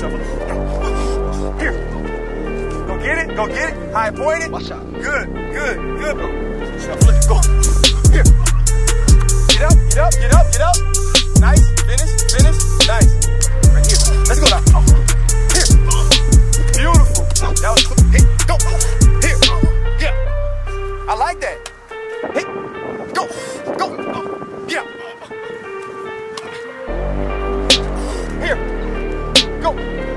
some. Here. Go get it. Go get it. High point, it. Watch out. Good. Good. Good. Go. Here. Go.